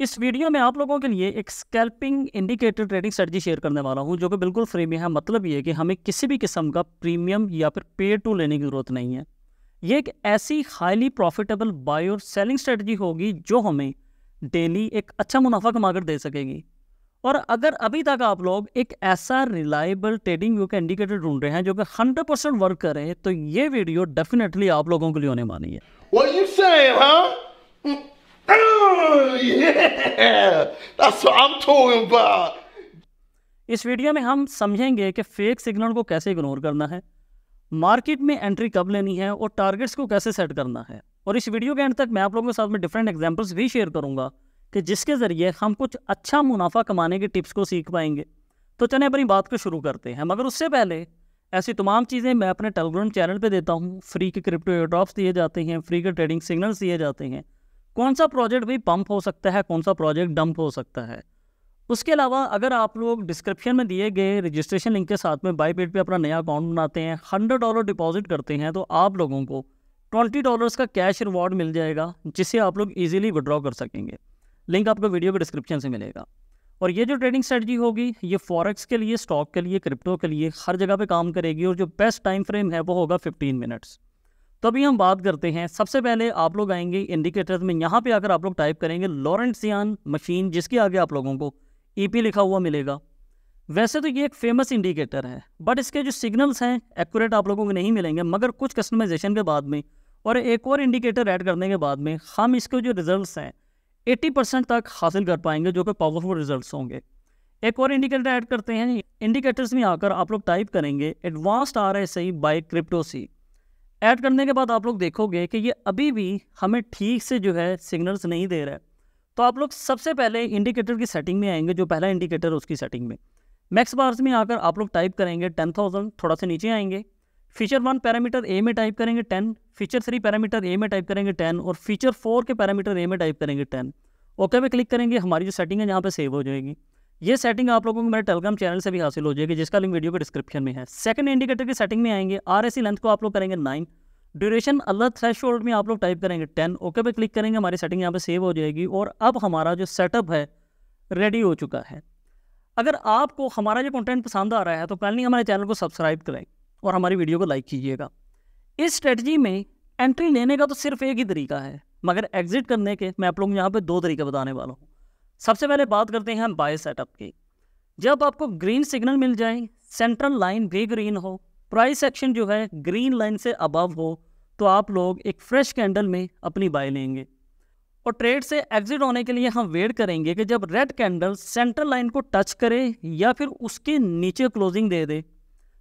इस वीडियो में आप लोगों के लिए एक scalping indicator trading strategy share करने वाला हूँ, जो कि बिल्कुल फ्री में है। मतलब ये कि हमें किसी भी किस्म का प्रीमियम या फिर पे टू लेने की ज़रूरत नहीं है। ये एक ऐसी हाईली प्रॉफिटेबल बाय और सेलिंग स्ट्रेटजी होगी, जो हमें डेली एक अच्छा मुनाफा कमाकर दे सकेगी। और अगर अभी तक आप लोग एक ऐसा रिलायबल ट्रेडिंग व्यू का इंडिकेटर ढूंढ रहे हैं, जो कि हंड्रेड वर्क करे तो ये वीडियो डेफिनेटली आप लोगों के लिए होने वाली है। Yeah. इस वीडियो में हम समझेंगे कि फेक सिग्नल को कैसे इग्नोर करना है मार्केट में एंट्री कब लेनी है और टारगेट्स को कैसे सेट करना है। और इस वीडियो के एंड तक मैं आप लोगों के साथ में डिफरेंट एग्जांपल्स भी शेयर करूँगा कि जिसके ज़रिए हम कुछ अच्छा मुनाफा कमाने के टिप्स को सीख पाएँगे। तो चले अपनी बात को शुरू करते हैं। मगर उससे पहले ऐसी तमाम चीज़ें मैं अपने टेलीग्राम चैनल पे देता हूँ। फ्री के क्रिप्टो एयरड्रॉप्स दिए जाते हैं फ्री के ट्रेडिंग सिग्नल्स दिए जाते हैं। कौन सा प्रोजेक्ट भी पंप हो सकता है कौन सा प्रोजेक्ट डंप हो सकता है। उसके अलावा अगर आप लोग डिस्क्रिप्शन में दिए गए रजिस्ट्रेशन लिंक के साथ में बाई पेड पर अपना नया अकाउंट बनाते हैं हंड्रेड डॉलर डिपॉजिट करते हैं तो आप लोगों को ट्वेंटी डॉलर्स का कैश रिवॉर्ड मिल जाएगा जिससे आप लोग ईजिली विड्रॉ कर सकेंगे। लिंक आपको वीडियो के डिस्क्रिप्शन से मिलेगा। और ये जो ट्रेडिंग स्ट्रेटजी होगी, ये फॉरेक्स के लिए स्टॉक के लिए क्रिप्टो के लिए, हर जगह पे काम करेगी और जो बेस्ट टाइम फ्रेम है वो होगा 15 मिनट्स तो अभी हम बात करते हैं। सबसे पहले आप लोग आएँगे इंडिकेटर्स में। यहाँ पे आकर आप लोग टाइप करेंगे लॉरेंसियान मशीन, जिसके आगे आप लोगों को ईपी लिखा हुआ मिलेगा। वैसे तो ये एक फ़ेमस इंडिकेटर है बट इसके जो सिग्नल्स हैं एक्यूरेट आप लोगों को नहीं मिलेंगे, मगर कुछ कस्टमाइजेशन के बाद में और एक और इंडिकेटर ऐड करने के बाद में हम इसके जो रिजल्ट्स हैं 80 परसेंट तक हासिल कर पाएँगे, जो कि पावरफुल रिजल्ट्स होंगे। एक और इंडिकेटर ऐड करते हैं। इंडिकेटर्स में आकर आप लोग टाइप करेंगे advanced R S I by crypto C add करने के बाद आप लोग देखोगे कि ये अभी भी हमें ठीक से जो है सिग्नल्स नहीं दे रहा है। तो आप लोग सबसे पहले इंडिकेटर की सेटिंग में आएँगे, जो पहला इंडिकेटर उसकी सेटिंग में। मैक्स बार्स में आकर आप लोग टाइप करेंगे टेन थाउज़ेंड, थोड़ा सा नीचे आएँगे। फीचर वन पैरामीटर ए में टाइप करेंगे ten, feature three parameter A में टाइप करेंगे टेन, और फीचर फोर के पैरामीटर ए में टाइप करेंगे टेन। ओके पे क्लिक करेंगे, हमारी जो सेटिंग है यहाँ पे सेव हो जाएगी। ये सेटिंग आप लोगों को मेरे टेलीग्राम चैनल से भी हासिल हो जाएगी, जिसका लिंक वीडियो के डिस्क्रिप्शन में है। सेकंड इंडिकेटर की सेटिंग में आएँगे। आर लेंथ को आप लोग करेंगे नाइन ड्यूरेशन अल्लाह थ्रेश में आप लोग टाइप करेंगे टेन ओके पे क्लिक करेंगे, हमारी सेटिंग यहाँ पे सेव हो जाएगी। और अब हमारा जो सेटअप है रेडी हो चुका है। अगर आपको हमारा जो कंटेंट पसंद आ रहा है तो पहले हमारे चैनल को सब्सक्राइब करें और हमारी वीडियो को लाइक कीजिएगा। इस स्ट्रेटजी में एंट्री लेने का तो सिर्फ़ एक ही तरीका है, मगर एग्जिट करने के मैं आप लोगों यहाँ पे दो तरीके बताने वाला हूँ। सबसे पहले बात करते हैं हम बाय सेटअप की। जब आपको ग्रीन सिग्नल मिल जाए, सेंट्रल लाइन भी ग्रीन हो, प्राइस एक्शन जो है ग्रीन लाइन से अबव हो तो आप लोग एक फ्रेश कैंडल में अपनी बाय लेंगे। और ट्रेड से एग्जिट होने के लिए हम वेट करेंगे कि जब रेड कैंडल सेंट्रल लाइन को टच करे या फिर उसके नीचे क्लोजिंग दे दे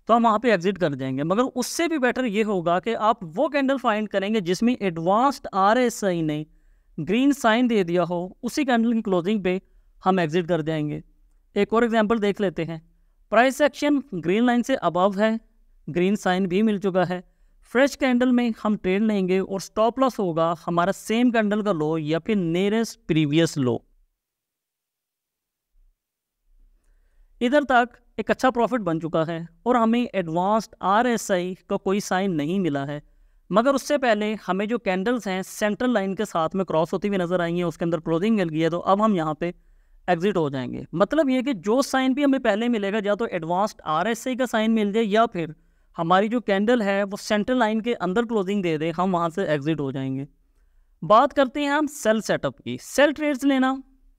तो हम वहाँ पे एग्जिट कर जाएँगे। मगर उससे भी बेटर ये होगा कि आप वो कैंडल फाइंड करेंगे जिसमें एडवांस्ड आर एस आई ने ग्रीन साइन दे दिया हो, उसी कैंडल की क्लोजिंग पे हम एग्जिट कर जाएँगे। एक और एग्जांपल देख लेते हैं। प्राइस एक्शन ग्रीन लाइन से अबव है ग्रीन साइन भी मिल चुका है। फ्रेश कैंडल में हम ट्रेड लेंगे और स्टॉप लॉस होगा हमारा सेम कैंडल का लो या फिर नियरेस्ट प्रीवियस लो इधर तक एक अच्छा प्रॉफिट बन चुका है और हमें एडवांस्ड आरएसआई का कोई साइन नहीं मिला है। मगर उससे पहले हमें जो कैंडल्स हैं सेंट्रल लाइन के साथ में क्रॉस होती हुई नज़र आई हैं, उसके अंदर क्लोजिंग मिल गई है तो अब हम यहाँ पे एग्जिट हो जाएँगे। मतलब ये कि जो साइन भी हमें पहले मिलेगा, या तो एडवांस्ड आर का साइन मिल जाए, या फिर हमारी जो कैंडल है, वो सेंट्रल लाइन के अंदर क्लोजिंग दे दे, हम वहाँ से एग्जिट हो जाएँगे। बात करते हैं हम सेल सेटअप की। सेल ट्रेड्स लेना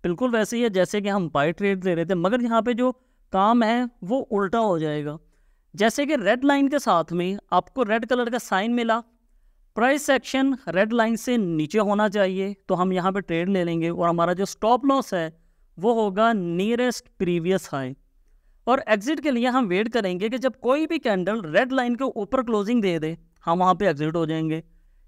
बिल्कुल वैसे ही है, जैसे कि हम बाई ट्रेड ले रहे थे, मगर यहाँ पे जो काम है, वो उल्टा हो जाएगा। जैसे कि रेड लाइन के साथ में आपको रेड कलर का साइन मिला प्राइस सेक्शन रेड लाइन से नीचे होना चाहिए तो हम यहाँ पे ट्रेड ले लेंगे और हमारा जो स्टॉप लॉस है, वो होगा नियरेस्ट प्रीवियस हाई और एग्जिट के लिए हम वेट करेंगे कि जब कोई भी कैंडल रेड लाइन के ऊपर क्लोजिंग दे दे, हम वहाँ पे एग्जिट हो जाएँगे.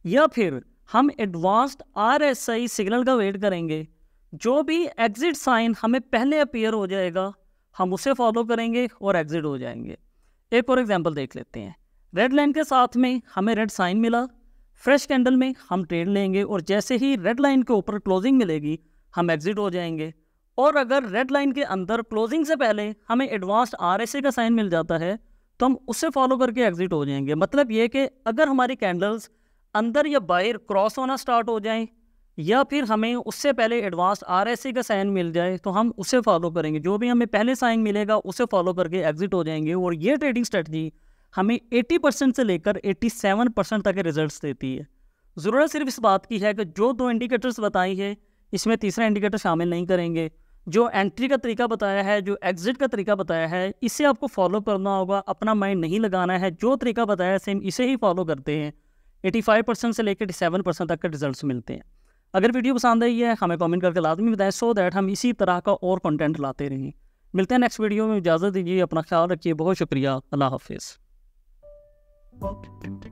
या फिर हम advanced R S I signal का वेट करेंगे. जो भी एग्जिट साइन हमें पहले अपियर हो जाएगा, हम उसे फॉलो करेंगे और एग्जिट हो जाएँगे. एक और एग्ज़ाम्पल देख लेते हैं. रेड लाइन के साथ में हमें रेड साइन मिला. फ्रेश कैंडल में हम ट्रेड लेंगे और जैसे ही रेड लाइन के ऊपर क्लोजिंग मिलेगी, हम एग्जिट हो जाएँगे। और अगर रेड लाइन के अंदर क्लोजिंग से पहले हमें एडवांस्ड आर का साइन मिल जाता है तो हम उससे फॉलो करके एग्जिट हो जाएँगे। मतलब ये कि अगर हमारी कैंडल्स अंदर या बाहर क्रॉस होना स्टार्ट हो जाएँ, या फिर हमें उससे पहले एडवांस आर का साइन मिल जाए तो हम उसे फॉलो करेंगे। जो भी हमें पहले साइन मिलेगा, उसे फॉलो करके एग्जिट हो जाएँगे। और ये ट्रेडिंग स्ट्रेटजी हमें 80 परसेंट से लेकर 87 परसेंट तक के रिजल्ट्स देती है। ज़रूरत सिर्फ़ इस बात की है कि जो दो इंडिकेटर्स बताई है, इसमें तीसरा इंडिकेटर शामिल नहीं करेंगे। जो एंट्री का तरीका बताया है, जो एग्जिट का तरीका बताया है, इसे आपको फॉलो करना होगा, अपना माइंड नहीं लगाना है। जो तरीका बताया है सेम इसे ही फॉलो करते हैं। 85 परसेंट से लेकर सेवन परसेंट तक के रिजल्ट्स मिलते हैं। अगर वीडियो पसंद आई है, हमें कमेंट करके लाजमी बताएँ सो दैट हम इसी तरह का और कंटेंट लाते रहें। मिलते हैं नेक्स्ट वीडियो में, इजाज़त दीजिए, अपना ख्याल रखिए। बहुत शुक्रिया। अल्लाह हाफिज़। Thank you.